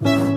you.